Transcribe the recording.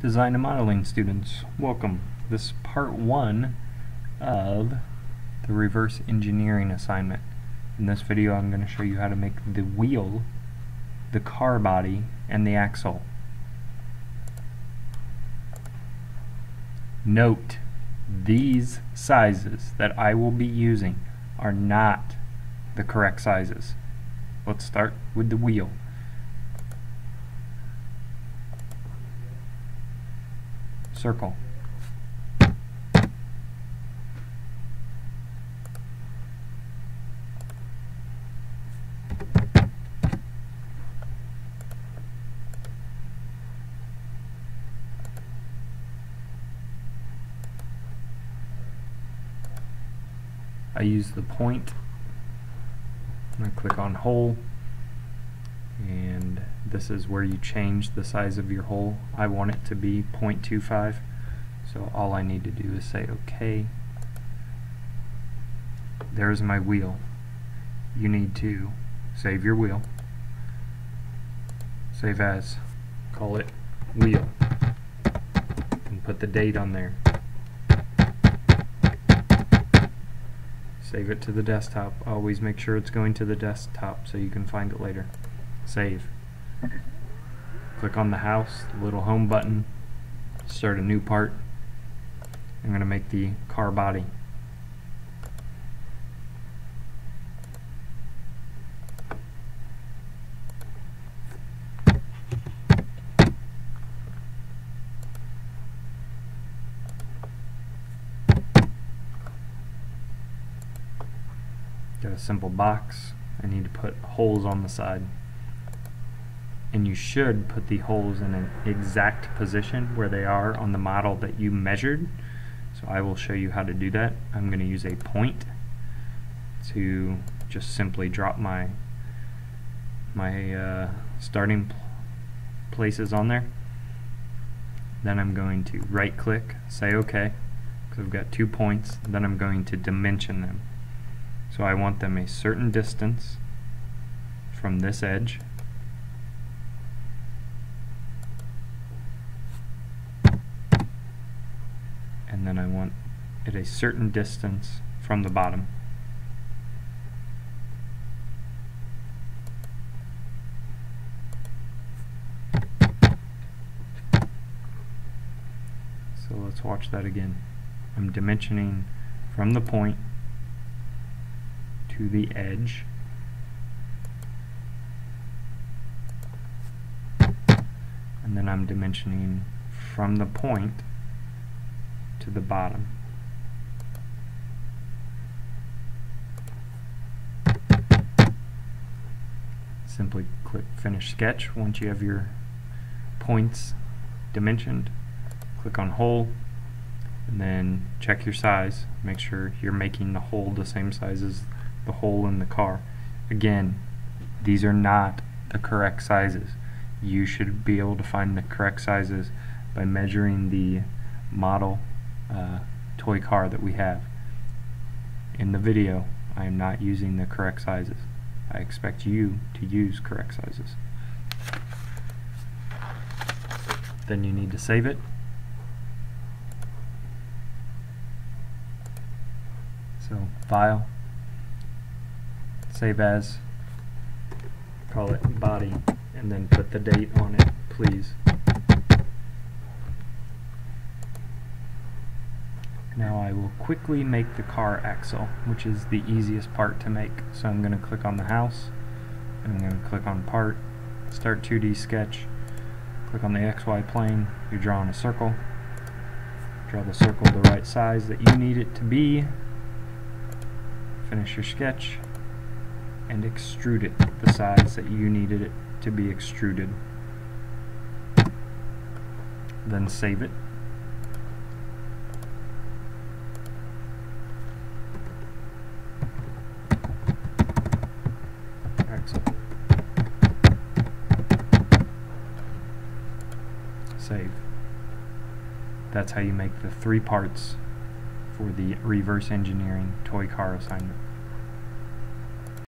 Design and modeling students, welcome. This is part one of the reverse engineering assignment. In this video I'm going to show you how to make the wheel, the car body, and the axle. Note, these sizes that I will be using are not the correct sizes. Let's start with the wheel. Circle. I use the point. To click on hole this is where you change the size of your hole. I want it to be 0.25 so all I need to do is say OK. There's my wheel. You need to save your wheel. Save as. Call it wheel. And put the date on there. Save it to the desktop. Always make sure it's going to the desktop so you can find it later. Save. Click on the house, the little home button, start a new part. I'm going to make the car body. Got a simple box. I need to put holes on the side and you should put the holes in an exact position where they are on the model that you measured. So I will show you how to do that. I'm going to use a point to just simply drop my my uh, starting pl places on there. Then I'm going to right click, say OK, because I've got two points. Then I'm going to dimension them. So I want them a certain distance from this edge and then I want it a certain distance from the bottom. So let's watch that again. I'm dimensioning from the point to the edge and then I'm dimensioning from the point to the bottom. Simply click Finish Sketch once you have your points dimensioned. Click on Hole and then check your size. Make sure you're making the hole the same size as the hole in the car. Again, these are not the correct sizes. You should be able to find the correct sizes by measuring the model uh, toy car that we have. In the video, I am not using the correct sizes. I expect you to use correct sizes. Then you need to save it. So, File, Save As, call it Body, and then put the date on it, please. Now I will quickly make the car axle, which is the easiest part to make. So I'm going to click on the house, and I'm going to click on part, start 2D sketch, click on the XY plane, you're drawing a circle, draw the circle the right size that you need it to be, finish your sketch, and extrude it the size that you needed it to be extruded. Then save it. Save. That's how you make the three parts for the reverse engineering toy car assignment.